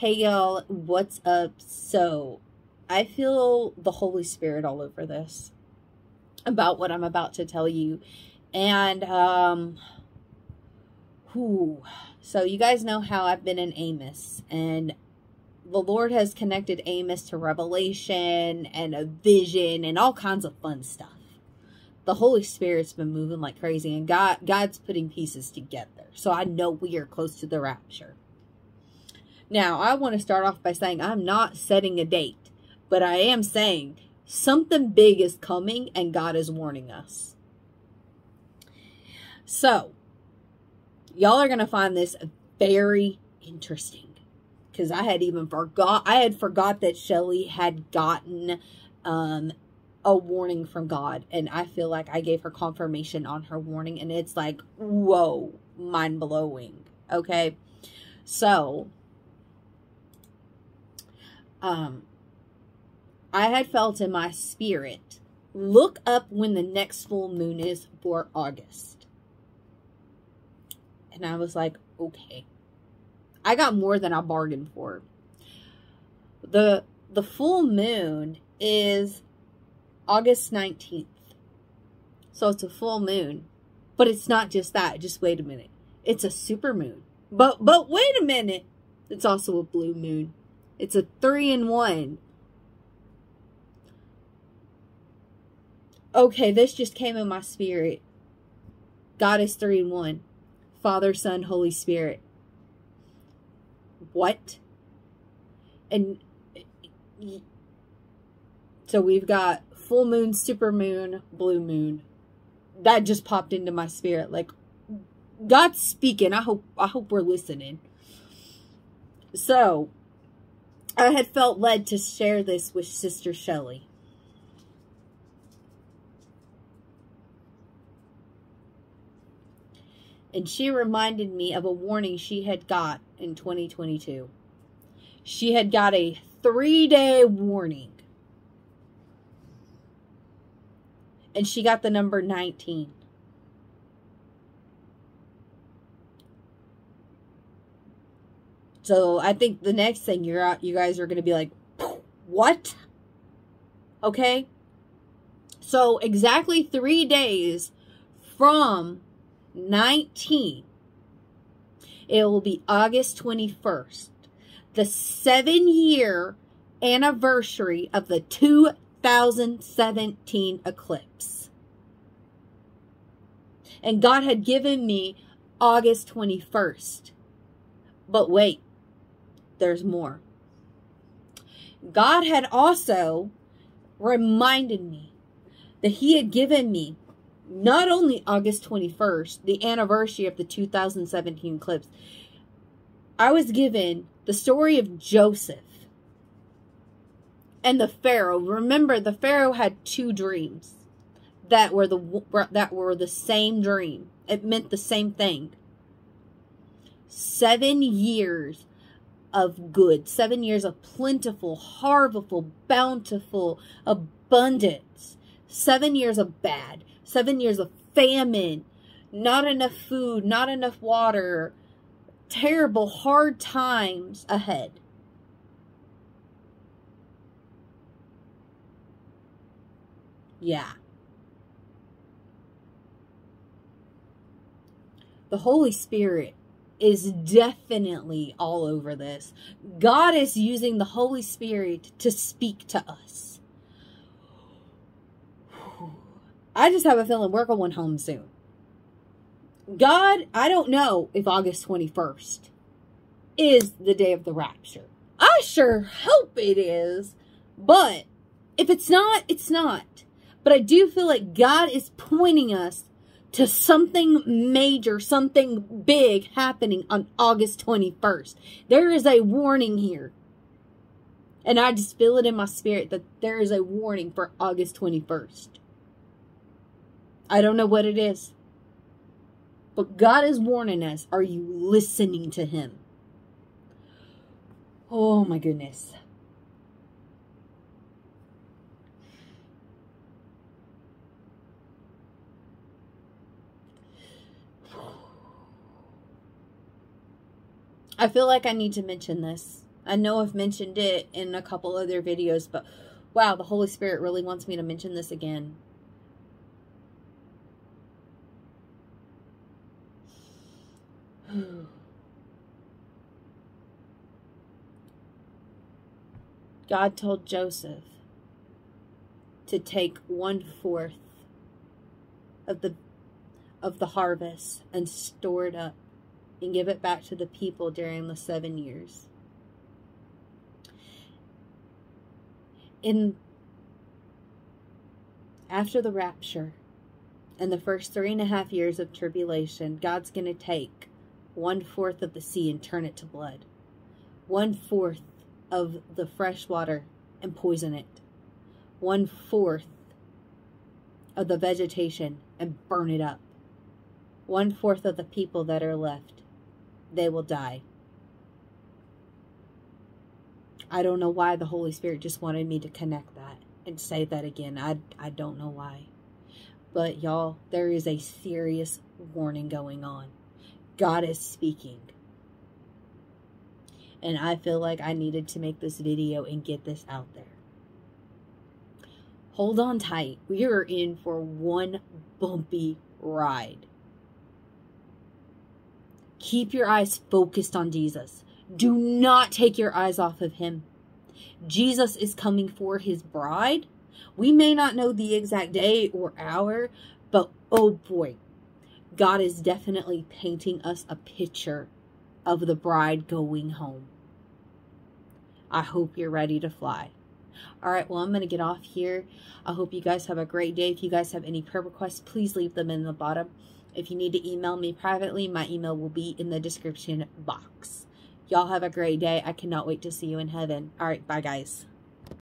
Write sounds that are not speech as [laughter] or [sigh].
Hey y'all, what's up? So, I feel the Holy Spirit all over this about what I'm about to tell you. And, um, whew. So, you guys know how I've been in Amos, and the Lord has connected Amos to revelation and a vision and all kinds of fun stuff. The Holy Spirit's been moving like crazy, and God God's putting pieces together. So I know we are close to the rapture. Now, I want to start off by saying I'm not setting a date, but I am saying something big is coming and God is warning us. So, y'all are going to find this very interesting because I had even forgot, I had forgot that Shelly had gotten um, a warning from God. And I feel like I gave her confirmation on her warning. And it's like, whoa, mind blowing. Okay. So, um, I had felt in my spirit, look up when the next full moon is for August. And I was like, okay. I got more than I bargained for. The the full moon is August 19th. So it's a full moon. But it's not just that. Just wait a minute. It's a super moon. But but wait a minute. It's also a blue moon. It's a three in one. Okay, this just came in my spirit. God is three in one. Father, Son, Holy Spirit. What? And so we've got full moon, super moon, blue moon. That just popped into my spirit. Like God's speaking. I hope I hope we're listening. So I had felt led to share this with Sister Shelley. And she reminded me of a warning she had got in 2022. She had got a three day warning. And she got the number 19. So I think the next thing you're out, you guys are going to be like, what? Okay. So exactly three days from 19, it will be August 21st, the seven year anniversary of the 2017 eclipse. And God had given me August 21st. But wait, there's more. God had also reminded me that he had given me not only August 21st, the anniversary of the 2017 eclipse, I was given the story of Joseph and the Pharaoh. Remember, the Pharaoh had two dreams that were the that were the same dream. It meant the same thing. Seven years of good, seven years of plentiful, harvestful, bountiful, abundance, seven years of bad, seven years of famine, not enough food, not enough water, terrible, hard times ahead. Yeah. The Holy Spirit is definitely all over this. God is using the Holy Spirit to speak to us. I just have a feeling we're going home soon. God, I don't know if August 21st is the day of the rapture. I sure hope it is, but if it's not, it's not. But I do feel like God is pointing us to something major, something big happening on August 21st. There is a warning here. And I just feel it in my spirit that there is a warning for August 21st. I don't know what it is. But God is warning us. Are you listening to Him? Oh my goodness. I feel like I need to mention this I know I've mentioned it in a couple other videos, but wow, the Holy Spirit really wants me to mention this again. [sighs] God told Joseph to take one fourth of the of the harvest and store it up and give it back to the people during the seven years. In after the rapture and the first three and a half years of tribulation, God's going to take one fourth of the sea and turn it to blood, one fourth of the fresh water and poison it, one fourth of the vegetation and burn it up, one fourth of the people that are left, they will die. I don't know why the Holy Spirit just wanted me to connect that and say that again. I, I don't know why. But y'all, there is a serious warning going on. God is speaking. And I feel like I needed to make this video and get this out there. Hold on tight. We are in for one bumpy ride. Keep your eyes focused on Jesus. Do not take your eyes off of him. Jesus is coming for his bride. We may not know the exact day or hour, but oh boy, God is definitely painting us a picture of the bride going home. I hope you're ready to fly. All right, well, I'm going to get off here. I hope you guys have a great day. If you guys have any prayer requests, please leave them in the bottom. If you need to email me privately, my email will be in the description box. Y'all have a great day. I cannot wait to see you in heaven. All right, bye, guys.